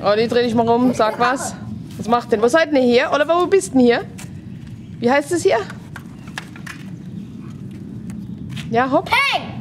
Oh, die Olli, dreh dich mal rum, sag was. Was macht denn? Wo seid denn hier? Oliver, wo bist denn hier? Wie heißt es hier? Ja, hopp. Peng!